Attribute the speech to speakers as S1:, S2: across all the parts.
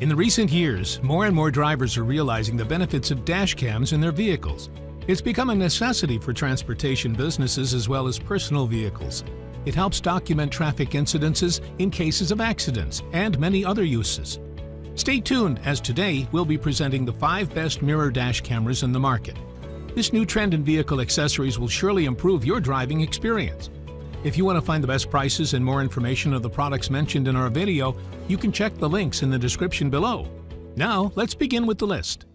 S1: In the recent years, more and more drivers are realizing the benefits of dash cams in their vehicles. It's become a necessity for transportation businesses as well as personal vehicles. It helps document traffic incidences in cases of accidents and many other uses. Stay tuned as today we'll be presenting the five best mirror dash cameras in the market. This new trend in vehicle accessories will surely improve your driving experience. If you want to find the best prices and more information of the products mentioned in our video, you can check the links in the description below. Now, let's begin with the list.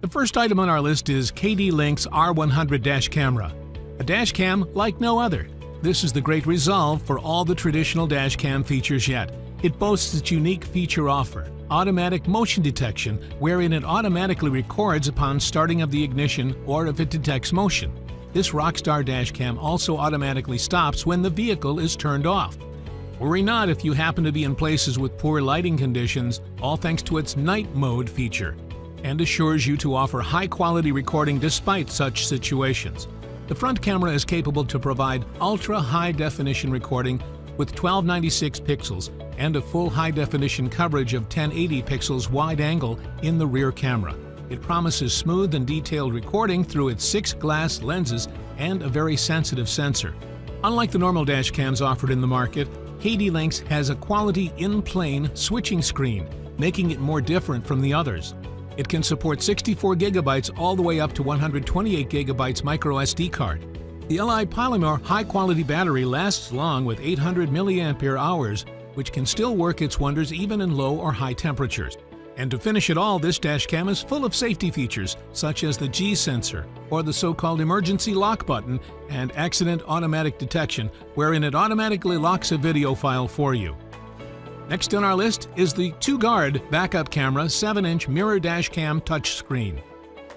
S1: The first item on our list is KD Links R100 dash camera. A dash cam like no other. This is the great resolve for all the traditional dash cam features yet. It boasts its unique feature offer, automatic motion detection, wherein it automatically records upon starting of the ignition or if it detects motion. This Rockstar dashcam also automatically stops when the vehicle is turned off. Worry not if you happen to be in places with poor lighting conditions, all thanks to its night mode feature, and assures you to offer high quality recording despite such situations. The front camera is capable to provide ultra high definition recording with 1296 pixels and a full high definition coverage of 1080 pixels wide angle in the rear camera. It promises smooth and detailed recording through its six glass lenses and a very sensitive sensor. Unlike the normal dash cams offered in the market, KD Links has a quality in-plane switching screen, making it more different from the others. It can support 64 gigabytes all the way up to 128 gigabytes micro SD card. The Li Polymer high-quality battery lasts long with 800 milliampere hours, which can still work its wonders even in low or high temperatures. And to finish it all, this dashcam is full of safety features, such as the G sensor, or the so-called emergency lock button, and accident automatic detection, wherein it automatically locks a video file for you. Next on our list is the TOGUARD backup camera 7-inch mirror dashcam touchscreen.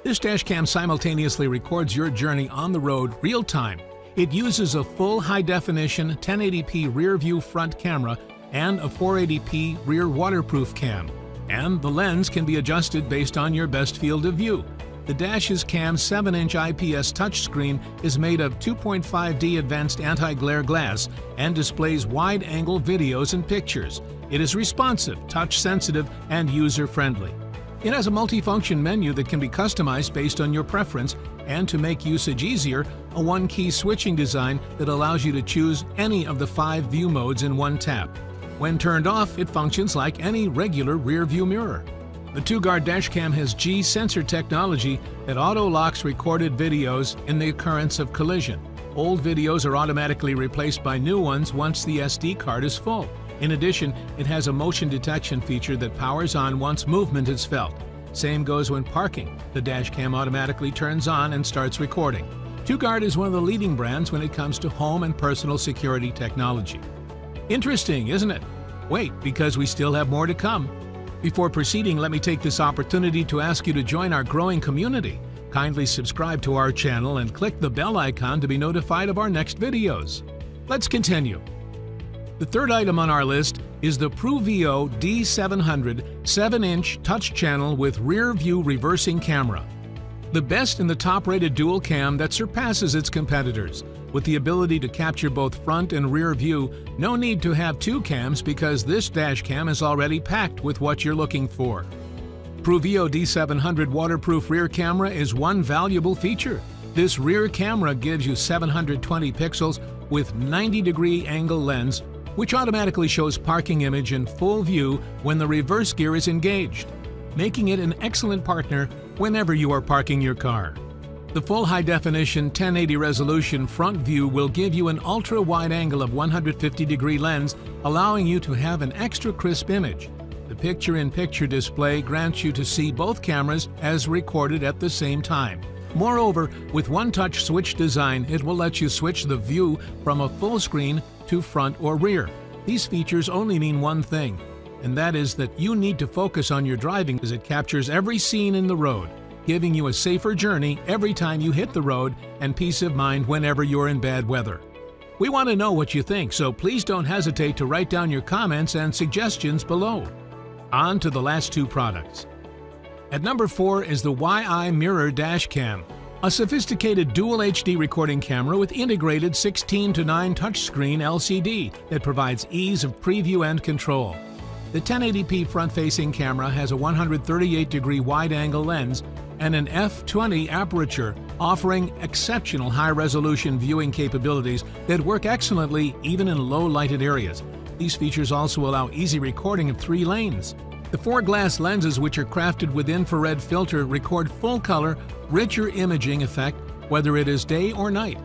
S1: This dashcam simultaneously records your journey on the road real-time. It uses a full high-definition 1080p rear-view front camera and a 480p rear waterproof cam and the lens can be adjusted based on your best field of view. The Dash's Cam 7-inch IPS touchscreen is made of 2.5D advanced anti-glare glass and displays wide-angle videos and pictures. It is responsive, touch-sensitive, and user-friendly. It has a multifunction menu that can be customized based on your preference, and to make usage easier, a one-key switching design that allows you to choose any of the five view modes in one tap. When turned off, it functions like any regular rear view mirror. The TOGUARD dashcam has G sensor technology that auto-locks recorded videos in the occurrence of collision. Old videos are automatically replaced by new ones once the SD card is full. In addition, it has a motion detection feature that powers on once movement is felt. Same goes when parking. The dashcam automatically turns on and starts recording. TOGUARD is one of the leading brands when it comes to home and personal security technology. Interesting, isn't it? Wait, because we still have more to come. Before proceeding, let me take this opportunity to ask you to join our growing community. Kindly subscribe to our channel and click the bell icon to be notified of our next videos. Let's continue. The third item on our list is the Pruveeo D700 7-inch touch channel with rear view reversing camera. The best in the top-rated dual cam that surpasses its competitors. With the ability to capture both front and rear view, no need to have two cams because this dash cam is already packed with what you're looking for. Pruveeo D700 waterproof rear camera is one valuable feature. This rear camera gives you 720 pixels with 90 degree angle lens, which automatically shows parking image in full view when the reverse gear is engaged, making it an excellent partner whenever you are parking your car. The full high-definition 1080 resolution front view will give you an ultra-wide angle of 150 degree lens, allowing you to have an extra crisp image. The picture-in-picture -picture display grants you to see both cameras as recorded at the same time. Moreover, with one-touch switch design, it will let you switch the view from a full screen to front or rear. These features only mean one thing, and that is that you need to focus on your driving as it captures every scene in the road giving you a safer journey every time you hit the road and peace of mind whenever you're in bad weather. We want to know what you think, so please don't hesitate to write down your comments and suggestions below. On to the last two products. At number 4 is the YI Mirror Dash Cam. A sophisticated dual HD recording camera with integrated 16 to 9 touchscreen LCD that provides ease of preview and control. The 1080p front-facing camera has a 138 degree wide-angle lens and an f20 aperture offering exceptional high-resolution viewing capabilities that work excellently even in low-lighted areas. These features also allow easy recording of three lanes. The four glass lenses which are crafted with infrared filter record full-color, richer imaging effect whether it is day or night.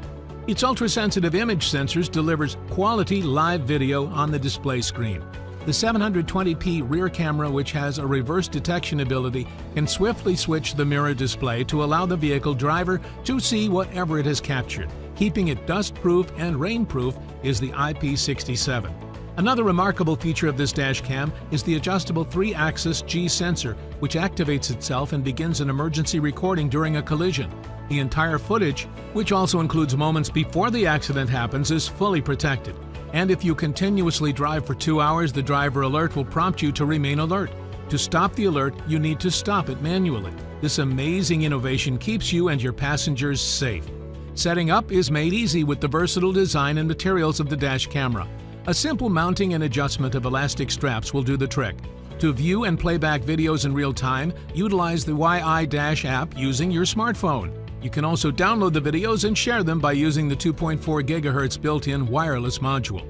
S1: Its ultra-sensitive image sensors delivers quality live video on the display screen. The 720p rear camera, which has a reverse detection ability, can swiftly switch the mirror display to allow the vehicle driver to see whatever it has captured. Keeping it dust-proof and rain-proof is the IP67. Another remarkable feature of this dash cam is the adjustable 3-axis G sensor, which activates itself and begins an emergency recording during a collision. The entire footage, which also includes moments before the accident happens, is fully protected. And if you continuously drive for two hours, the driver alert will prompt you to remain alert. To stop the alert, you need to stop it manually. This amazing innovation keeps you and your passengers safe. Setting up is made easy with the versatile design and materials of the dash camera. A simple mounting and adjustment of elastic straps will do the trick. To view and playback videos in real time, utilize the YI Dash app using your smartphone. You can also download the videos and share them by using the 2.4 GHz built-in wireless module.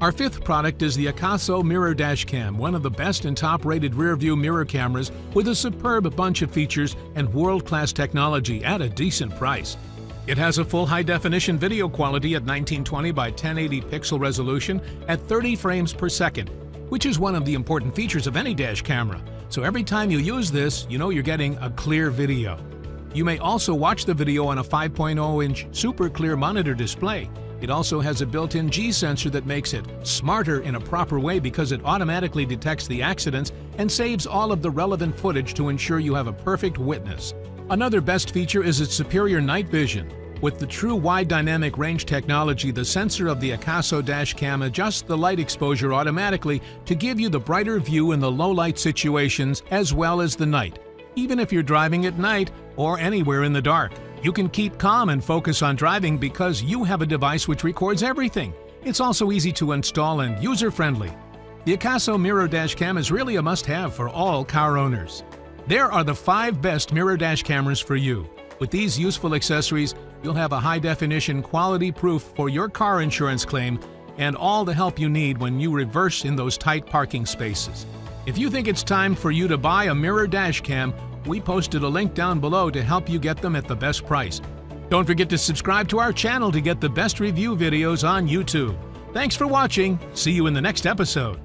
S1: Our fifth product is the Akaso Mirror Dash Cam, one of the best and top-rated rear-view mirror cameras with a superb bunch of features and world-class technology at a decent price. It has a full high-definition video quality at 1920 by 1080 pixel resolution at 30 frames per second, which is one of the important features of any dash camera. So every time you use this, you know you're getting a clear video. You may also watch the video on a 5.0-inch super clear monitor display. It also has a built-in G sensor that makes it smarter in a proper way because it automatically detects the accidents and saves all of the relevant footage to ensure you have a perfect witness. Another best feature is its superior night vision. With the true wide dynamic range technology, the sensor of the Akaso dash cam adjusts the light exposure automatically to give you the brighter view in the low light situations as well as the night. Even if you're driving at night or anywhere in the dark, you can keep calm and focus on driving because you have a device which records everything. It's also easy to install and user-friendly. The Akaso Mirror Dash Cam is really a must-have for all car owners. There are the five best mirror dash cameras for you. With these useful accessories, you'll have a high-definition quality proof for your car insurance claim and all the help you need when you reverse in those tight parking spaces. If you think it's time for you to buy a mirror dash cam, we posted a link down below to help you get them at the best price. Don't forget to subscribe to our channel to get the best review videos on YouTube. Thanks for watching. See you in the next episode.